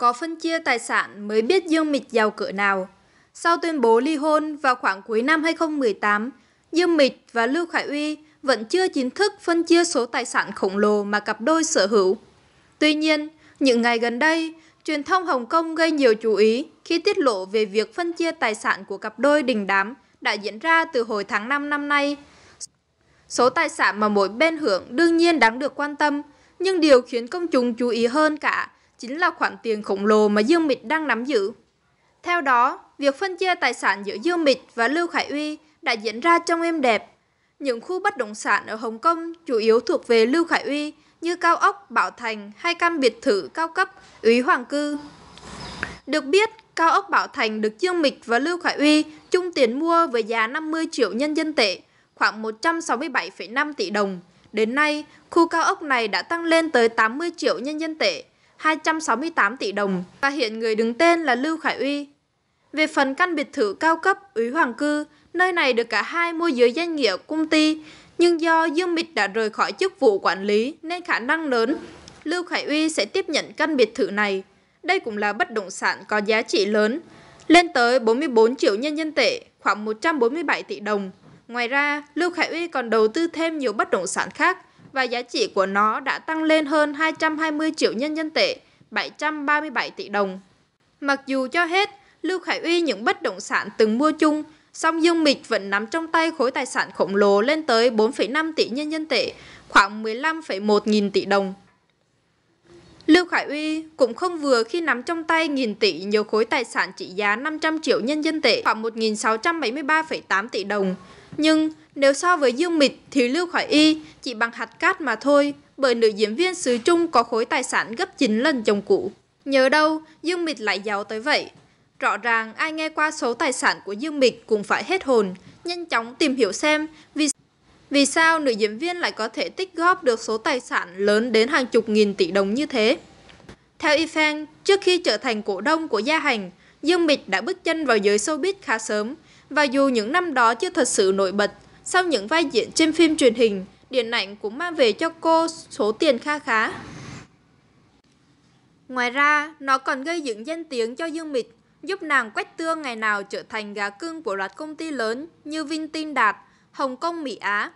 Có phân chia tài sản mới biết Dương Mịch giàu cỡ nào. Sau tuyên bố ly hôn vào khoảng cuối năm 2018, Dương Mịch và Lưu Khải Uy vẫn chưa chính thức phân chia số tài sản khổng lồ mà cặp đôi sở hữu. Tuy nhiên, những ngày gần đây, truyền thông Hồng Kông gây nhiều chú ý khi tiết lộ về việc phân chia tài sản của cặp đôi đình đám đã diễn ra từ hồi tháng 5 năm nay. Số tài sản mà mỗi bên hưởng đương nhiên đáng được quan tâm, nhưng điều khiến công chúng chú ý hơn cả chính là khoản tiền khổng lồ mà Dương Mịch đang nắm giữ. Theo đó, việc phân chia tài sản giữa Dương Mịch và Lưu Khải Uy đã diễn ra trong êm đẹp. Những khu bất động sản ở Hồng Kông chủ yếu thuộc về Lưu Khải Uy như cao ốc Bảo Thành hay căn biệt thự cao cấp Úy Hoàng Cư. Được biết, cao ốc Bảo Thành được Dương Mịch và Lưu Khải Uy chung tiền mua với giá 50 triệu nhân dân tệ, khoảng 167,5 tỷ đồng. Đến nay, khu cao ốc này đã tăng lên tới 80 triệu nhân dân tệ, 268 tỷ đồng và hiện người đứng tên là Lưu Khải Uy. Về phần căn biệt thự cao cấp Úy Hoàng Cư, nơi này được cả hai mua dưới danh nghĩa công ty, nhưng do Dương Mịch đã rời khỏi chức vụ quản lý nên khả năng lớn Lưu Khải Uy sẽ tiếp nhận căn biệt thự này. Đây cũng là bất động sản có giá trị lớn, lên tới 44 triệu nhân dân tệ, khoảng 147 tỷ đồng. Ngoài ra, Lưu Khải Uy còn đầu tư thêm nhiều bất động sản khác và giá trị của nó đã tăng lên hơn 220 triệu nhân dân tệ, 737 tỷ đồng. Mặc dù cho hết, Lưu Khải Uy những bất động sản từng mua chung, song Dương Mịch vẫn nắm trong tay khối tài sản khổng lồ lên tới 4,5 tỷ nhân dân tệ, khoảng 15,1 nghìn tỷ đồng. Lưu Khải Uy cũng không vừa khi nắm trong tay nghìn tỷ nhiều khối tài sản trị giá 500 triệu nhân dân tệ, khoảng 1.673,8 tỷ đồng. Nhưng nếu so với Dương Mịch thì Lưu Khải Y chỉ bằng hạt cát mà thôi, bởi nữ diễn viên xứ Trung có khối tài sản gấp 9 lần chồng cũ. Nhớ đâu, Dương Mịch lại giàu tới vậy. Rõ ràng ai nghe qua số tài sản của Dương Mịch cũng phải hết hồn, nhanh chóng tìm hiểu xem vì vì sao nữ diễn viên lại có thể tích góp được số tài sản lớn đến hàng chục nghìn tỷ đồng như thế. Theo Yifeng, trước khi trở thành cổ đông của gia hành, Dương Mịch đã bước chân vào giới showbiz khá sớm, và dù những năm đó chưa thật sự nổi bật, sau những vai diễn trên phim truyền hình, điện ảnh cũng mang về cho cô số tiền kha khá. Ngoài ra, nó còn gây dựng danh tiếng cho Dương Mịch, giúp nàng quách tương ngày nào trở thành gà cưng của loạt công ty lớn như Vinh Đạt, Hồng Kông Mỹ Á.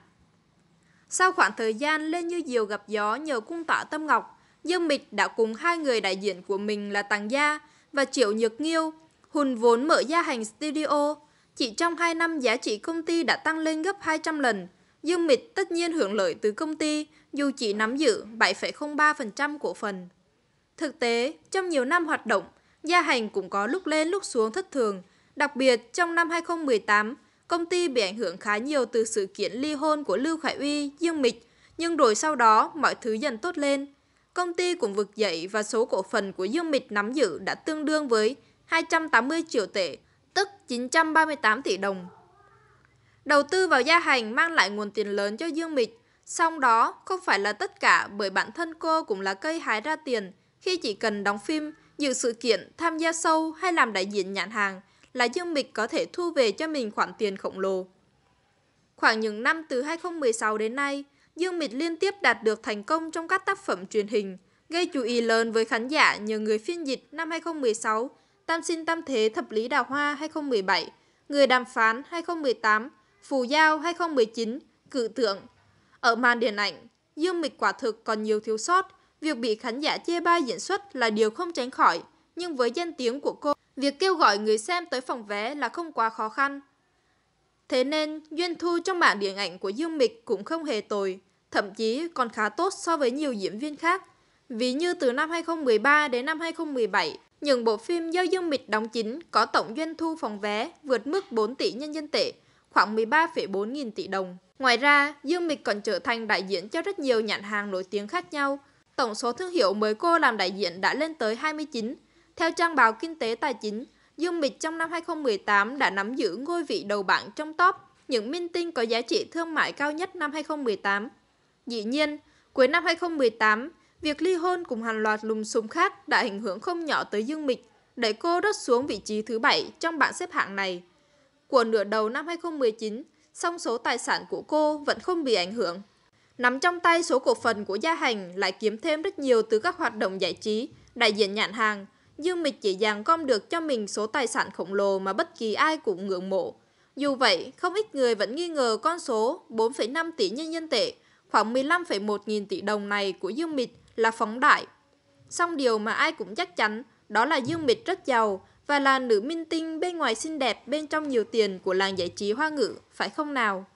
Sau khoảng thời gian lên như diều gặp gió nhờ cung tỏa Tâm Ngọc, Dương Mịch đã cùng hai người đại diện của mình là Tàng Gia và Triệu Nhược Nghiêu hùn vốn mở gia hành studio. Chỉ trong 2 năm giá trị công ty đã tăng lên gấp 200 lần. Dương Mịch tất nhiên hưởng lợi từ công ty dù chỉ nắm giữ 7,03% cổ phần. Thực tế, trong nhiều năm hoạt động, gia hành cũng có lúc lên lúc xuống thất thường. Đặc biệt, trong năm 2018, công ty bị ảnh hưởng khá nhiều từ sự kiện ly hôn của Lưu Khải Uy, Dương Mịch, nhưng rồi sau đó mọi thứ dần tốt lên. Công ty cũng vực dậy và số cổ phần của Dương Mịch nắm giữ đã tương đương với 280 triệu tệ, tức 938 tỷ đồng. Đầu tư vào gia hành mang lại nguồn tiền lớn cho Dương Mịch, song đó không phải là tất cả bởi bản thân cô cũng là cây hái ra tiền khi chỉ cần đóng phim, dự sự kiện, tham gia sâu hay làm đại diện nhãn hàng là Dương Mịch có thể thu về cho mình khoản tiền khổng lồ. Khoảng những năm từ 2016 đến nay, Dương Mịch liên tiếp đạt được thành công trong các tác phẩm truyền hình, gây chú ý lớn với khán giả nhờ người phiên dịch năm 2016, Tam sinh tam thế thập lý đào hoa 2017, Người đàm phán 2018, Phù Giao 2019, Cự tượng. Ở màn điện ảnh, Dương Mịch quả thực còn nhiều thiếu sót, việc bị khán giả chê bai diễn xuất là điều không tránh khỏi, nhưng với danh tiếng của cô, việc kêu gọi người xem tới phòng vé là không quá khó khăn. Thế nên, doanh thu trong mảng điện ảnh của Dương Mịch cũng không hề tồi, thậm chí còn khá tốt so với nhiều diễn viên khác. Ví như từ năm 2013 đến năm 2017, những bộ phim do Dương Mịch đóng chính có tổng doanh thu phòng vé vượt mức 4 tỷ nhân dân tệ, khoảng 13,4 nghìn tỷ đồng. Ngoài ra, Dương Mịch còn trở thành đại diện cho rất nhiều nhãn hàng nổi tiếng khác nhau. Tổng số thương hiệu mới cô làm đại diện đã lên tới 29. Theo trang báo Kinh tế Tài chính, Dương Mịch trong năm 2018 đã nắm giữ ngôi vị đầu bảng trong top những minh tinh có giá trị thương mại cao nhất năm 2018. Dĩ nhiên, cuối năm 2018, việc ly hôn cùng hàng loạt lùm xùm khác đã ảnh hưởng không nhỏ tới Dương Mịch, đẩy cô rớt xuống vị trí thứ bảy trong bảng xếp hạng này. Của nửa đầu năm 2019, song số tài sản của cô vẫn không bị ảnh hưởng. Nắm trong tay số cổ phần của gia hành lại kiếm thêm rất nhiều từ các hoạt động giải trí, đại diện nhãn hàng. Dương Mịch chỉ dàng gom được cho mình số tài sản khổng lồ mà bất kỳ ai cũng ngưỡng mộ. Dù vậy, không ít người vẫn nghi ngờ con số 4,5 tỷ nhân dân tệ, khoảng 15,1 nghìn tỷ đồng này của Dương Mịch là phóng đại. Song điều mà ai cũng chắc chắn đó là Dương Mịch rất giàu và là nữ minh tinh bên ngoài xinh đẹp bên trong nhiều tiền của làng giải trí hoa ngữ, phải không nào?